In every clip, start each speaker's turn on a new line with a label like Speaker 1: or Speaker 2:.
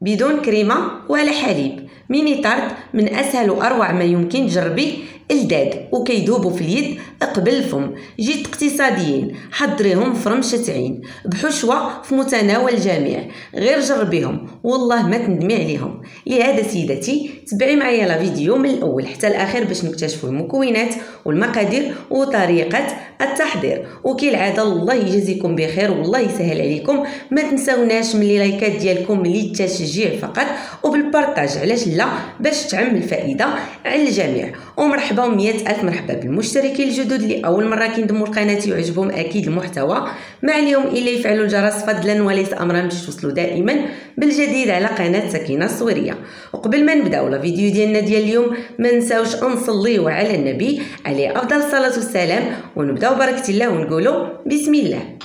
Speaker 1: بدون كريمة ولا حليب. ميني تارت من أسهل وأروع ما يمكن تجربيه الداد وكيذوبوا في اليد قبل الفم. جيت اقتصاديين حضريهم في رمشة عين. بحشوة في متناول الجميع. غير جربيهم والله ما تندمي عليهم. لهذا سيدتي تبعي معايا لا فيديو من الأول حتى الاخير باش نكتشفوا المكونات والمقادير وطريقة التحضير. وكالعاده الله يجازيكم بخير والله يسهل عليكم. ما تنساوناش من لي لايكات ديالكم للتشجيع فقط وبالبارطاج علاش لا باش تعم الفائدة على الجميع. ومرحبا ومئة ألف مرحبا بالمشتركين الجدد اللي أول مرة كينضموا لقناتي ويعجبهم أكيد المحتوى. ما عليهم إلا يفعلوا الجرس فضلا وليس أمرا باش توصلوا دائما بالجديد على قناة سكينة الصويرية. وقبل ما نبداو لا فيديو ديالنا ديال اليوم ما نساوش نصليو على النبي عليه أفضل الصلاة والسلام. ونبداو بركة الله ونقولوا بسم الله.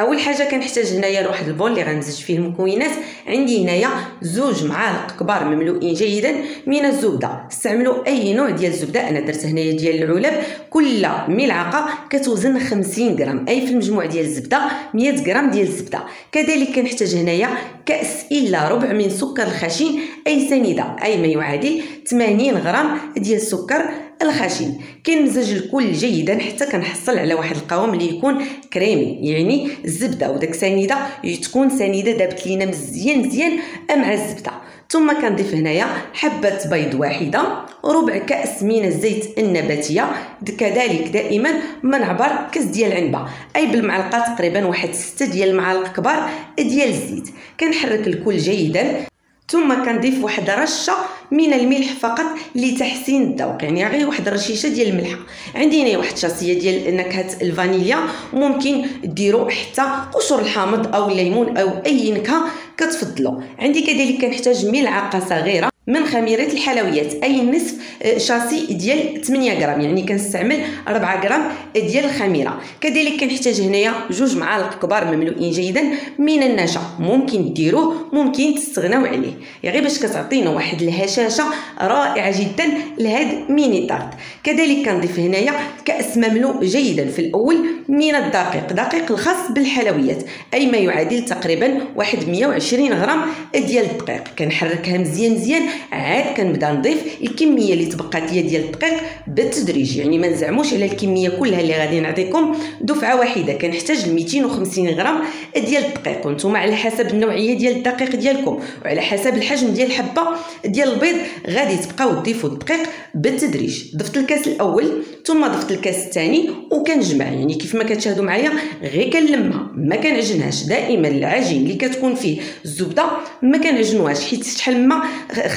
Speaker 1: أول حاجة كنحتاج هنايا واحد البول اللي غنمزج فيه المكونات عندي هنايا زوج معالق كبار مملوئين جيدا من الزبدة. استعملوا أي نوع ديال الزبدة. أنا درت هنايا ديال العلب. كل ملعقة كتوزن 50 غرام. أي في المجموع ديال الزبدة 100 غرام ديال الزبدة. كذلك كنحتاج هنايا كأس إلا ربع من سكر الخشين أي سنيدة أي ما يعادل 80 غرام ديال السكر الخشن كنمزج الكل جيدا حتى كنحصل على واحد القوام اللي يكون كريمي. يعني الزبدة وداك سنيدة تكون سنيدة دابت لينا مزيان مزيان مع الزبدة. ثم كنضيف هنايا حبة بيض واحدة ربع كأس من الزيت النباتية كذلك دائما من عبر كاس ديال العنبه أي بالمعلقة تقريبا واحد ستة ديال المعالق كبار ديال الزيت. كنحرك الكل جيدا. ثم كنضيف واحد رشة من الملح فقط لتحسين الذوق. يعني غير واحد الرشيشه ديال الملح. عندي هنا واحد شاصيه ديال نكهة الفانيليا. ممكن ديروا حتى قشور الحامض أو الليمون أو أي نكهة كتفضلوا عندي كذلك كنحتاج ملعقة صغيرة من خميرة الحلويات. أي نصف آه، شاسي ديال 8 غرام. يعني كنستعمل 4 غرام ديال الخميرة. كذلك كنحتاج هنايا جوج معالق كبار مملوئين جيدا من النشا. ممكن ديروه ممكن تستغناو عليه. يعني باش كتعطينا واحد الهشاشة رائعة جدا لهاد ميني تارت. كذلك كنضيف هنايا كأس مملوء جيدا في الأول من الدقيق. دقيق الخاص بالحلويات. أي ما يعادل تقريبا واحد 120 غرام ديال الدقيق. كنحركها مزيان مزيان عاد كنبدا نضيف الكمية اللي تبقات ليا ديال الدقيق بالتدريج. يعني ما نزعموش على الكمية كلها اللي غادي نعطيكم. دفعة واحدة كنحتاج 250 غرام ديال الدقيق. وأنتم على حسب النوعية ديال الدقيق ديالكم. وعلى حسب الحجم ديال الحبة ديال البيض غادي تبقاو تضيفوا الدقيق بالتدريج. ضفت الكاس الأول ثم ضفت الكاس الثاني وكنجمع. يعني كيف ما كتشاهدوا معايا غير كنلمها. ما كنعجنهاش. دائما العجين اللي كتكون فيه الزبده ما كنعجنوهاش. حيت شحال ما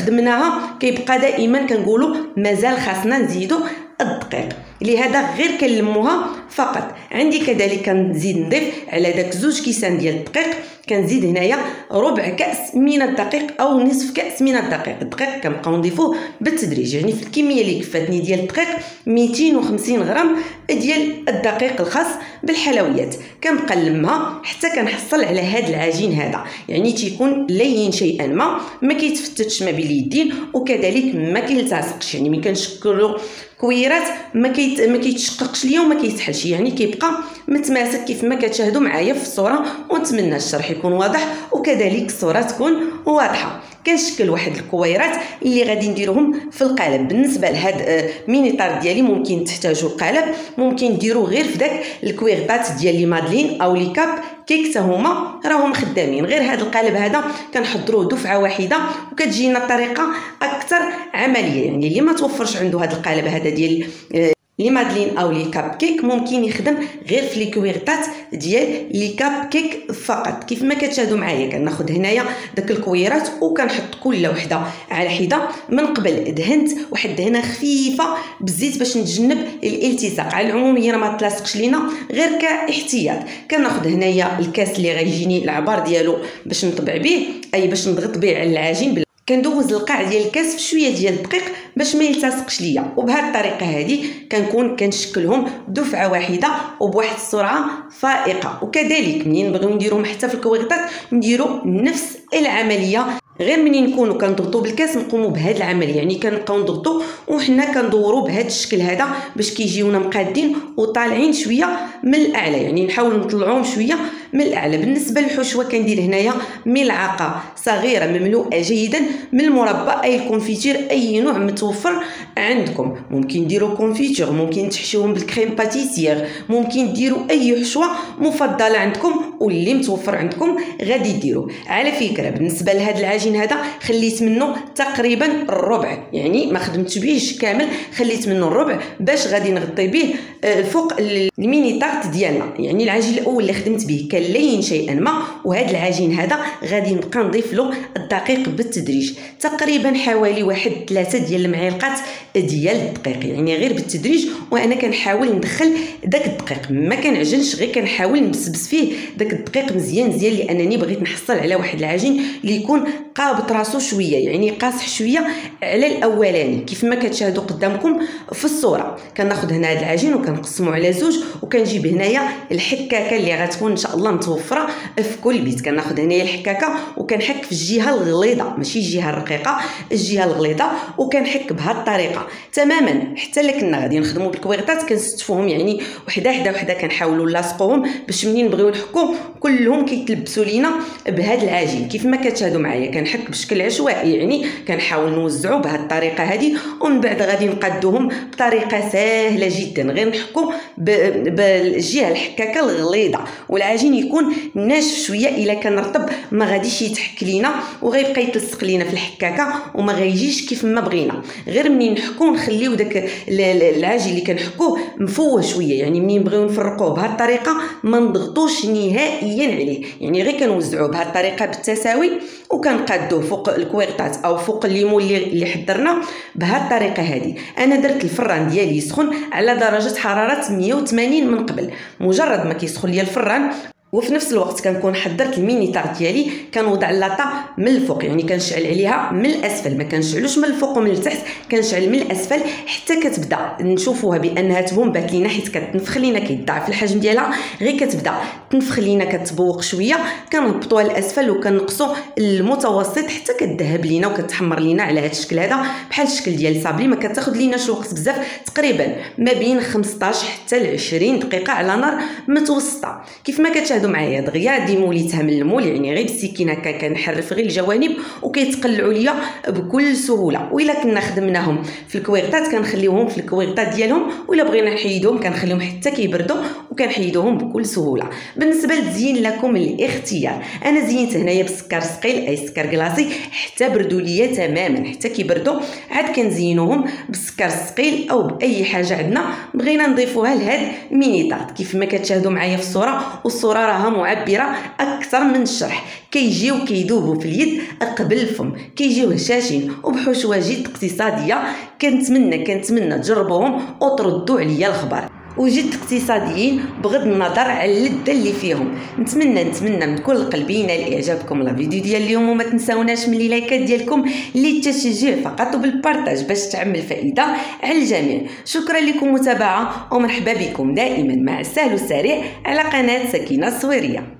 Speaker 1: خدمناها كيبقى دائما كنقولوا مازال خاصنا نزيدوا الدقيق. لهذا غير كنلموها فقط. عندي كذلك كنزيد نضيف على داك زوج كيسان ديال الدقيق. كنزيد هنايا ربع كأس من الدقيق أو نصف كأس من الدقيق. الدقيق كنبقاو نضيفوه بالتدريج. يعني في الكمية اللي كفاتني ديال الدقيق 250 غرام ديال الدقيق الخاص بالحلويات. كنبقى نلمها حتى كنحصل على هذا العجين هذا. يعني تيكون لين شيئا ما. ما كيتفتتش ما بين اليدين وكذلك ما كيلتصقش. يعني ملي كنشكلو كويرات ما كيت ما كيتشققش ليا وما كيسحلش. يعني كيبقى متماسك كيف ما كتشاهدوا معايا في الصورة ونتمنى الشرح يكون واضح وكذلك الصورة تكون واضحة. كنشكل واحد الكويرات اللي غادي نديرهم في القالب بالنسبة لهاد آه، mini tarte ديالي ممكن تحتاجوا القالب ممكن ديروا غير في داك الكويرطات ديال les madeleines أو les cupcakes هما راهم خدامين. غير هذا القالب هذا كنحضروه دفعة واحدة وكتجينا الطريقة أكثر عملية. يعني اللي ما توفرش عنده هذا القالب هذا ديال آه، les madeleines أو les cupcakes ممكن يخدم غير في لي كويرطات ديال les cupcakes فقط. كيف ما كتشاهدوا معايا كناخذ هنايا داك الكويرات وكنحط كل وحدة على حدة من قبل دهنت واحد الدهنه خفيفة بالزيت باش نتجنب الالتصاق على العموم هي ما تلاصقش لينا غير كاحتياط. كناخذ هنايا الكاس اللي غيجيني العبار ديالو باش نطبع به أي باش نضغط به على العجين كندوز القاع ديال الكاس في شوية ديال الدقيق باش ما يلتصقش ليا. وبهذه الطريقة هذه كنكون كنشكلهم دفعه واحدة وبواحد السرعة فائقة. وكذلك منين نبغيو نديروهم حتى في الكويغطات نديرو نفس العملية غير منين نكونوا كنضغطوا بالكاس نقوموا بهذا العمل. يعني كنبقاو نضغطوا وحنا كندوروا بهذا الشكل هذا باش كيجيونا مقادين وطالعين شوية من الأعلى. يعني نحاول نطلعوهم شوية من الأعلى. بالنسبة للحشوة كندير هنايا ملعقة صغيرة مملوءة جيدا من المربى. أي ال confiture أي نوع متوفر عندكم. ممكن ديروا confiture ممكن تحشوهم بال crème pâtissière ممكن ديروا أي حشوة مفضلة عندكم. واللي متوفر عندكم غادي ديروه على فكرة بالنسبة لهذا العجين هذا خليت منه تقريبا الربع. يعني ما خدمتش بهش كامل خليت منه الربع باش غادي نغطي به آه، ال mini tarte ديالنا. يعني العجين الأول اللي خدمت به كان لين شيئا ما وهذا العجين هذا غادي نبقى نضيف له الدقيق بالتدريج. تقريبا حوالي واحد ثلاثة ديال المعالقات ديال الدقيق. يعني غير بالتدريج وأنا كنحاول ندخل داك الدقيق. ما كنعجنش غير كنحاول نبسبس فيه داك الدقيق مزيان مزيان لأنني بغيت نحصل على واحد العجين اللي يكون قابط راسو شوية يعني قاصح شوية على الأولاني. كيف ما كتشاهدوا قدامكم في الصورة. كناخذ هنا هذا العجين وكنقسمو على زوج وكنجيب هنايا الحكاكة اللي غتكون إن شاء الله متوفرة في كل بيت. كناخذ هنايا الحكاكة وكنحك في الجهة الغليظة ماشي الجهة الرقيقة الجهة الغليظة وكنحك بهذه الطريقة. تماما حتى اللي كنا غادي نخدموا بالكويغطات كنستفوهم يعني وحدة حدا وحدة كنحاولوا نلاصقوهم باش منين نبغيو نحكو كلهم كيتلبسوا لينا بهذا العجين. كيف ما كتشاهدوا معايا كنحك بشكل عشوائي. يعني كنحاول نوزعوا بهذه الطريقة هذه ومن بعد غادي نقادوهم بطريقة سهلة جدا. غير نحكوا بالجهة الحكاكة الغليظة. والعجين يكون ناشف شوية إلا كان رطب ما غاديش يتحك لينا وغيبقى يتلصق لينا في الحكاكة وما غيجيش كيف ما بغينا. غير منين نحكو نخليو داك العجين اللي كنحكوه مفوه شوية. يعني منين نبغيو نفرقوه بهذه الطريقة ما نضغطوش نهائيا عليه. يعني غير كنوزعوه بهذه الطريقة بالتساوي وكنقادوه فوق الكويرطات أو فوق الليمون اللي, حضرنا بهذه الطريقة هذه أنا درت الفران ديالي يسخن على درجة حرارة 180 من قبل. مجرد ما كيسخن ليا الفران وفي نفس الوقت كنكون حضرت ال mini tarte ديالي كنوضع لاطا من الفوق يعني كنشعل عليها من الأسفل ما كنشعلوش من الفوق ومن التحت كنشعل من الأسفل حتى كتبدأ. نشوفوها بأنها تبومبات لينا حيت كتنفخ لينا كيضاعف الحجم ديالها غير كتبدأ تنفخ لينا كتبوق شوية كنهبطوها للاسفل وكنقصوا المتوسط حتى كتذهب لينا وكتحمر لينا على هذا الشكل هذا. بحال الشكل ديال الصابلي ما كتاخذ ليناش الوقت بزاف تقريبا ما بين 15 حتى ل 20 دقيقة على نار متوسطة. كيف ما كتشاهدوا لاحظوا معايا دغيا. دي موليتها من المول يعني غير بالسكينه هكا كنحرف غير الجوانب وكيتقلعوا ليا بكل سهولة. وإلا كنا خدمناهم في الكويغطات كنخليوهم في الكويغطات ديالهم. ولا بغينا نحيدهم كنخليهم حتى كيبردوا وكنحيدوهم بكل سهولة. بالنسبة للتزيين لكم الاختيار أنا زينت هنايا بالسكر ثقيل أي سكر كلاصي حتى بردوا ليا تماما حتى كيبردوا عاد كنزينوهم بالسكر الثقيل أو بأي حاجة عندنا. بغينا نضيفوها لهاد ال mini tarte كيف ما كتشاهدوا معايا في الصورة والصورة راها معبرة أكثر من الشرح. كيجيو كيذوبوا في اليد قبل الفم. كيجيو هشاشين وبحشوه جد اقتصادية. كنتمنى كنتمنى تجربوهم وتردوا عليا الخبر وجد اقتصاديين بغض النظر على اللذة اللي فيهم. نتمنى نتمنى من كل قلبي ينال إعجابكم. la vidéo ديال اليوم وما تنساوناش من اللايكات ديالكم للتشجيع فقط وبال partage باش تعمل فائدة على الجميع. شكرا لكم متابعة ومرحبا بكم دائما مع السهل والسريع على قناة سكينة الصويريه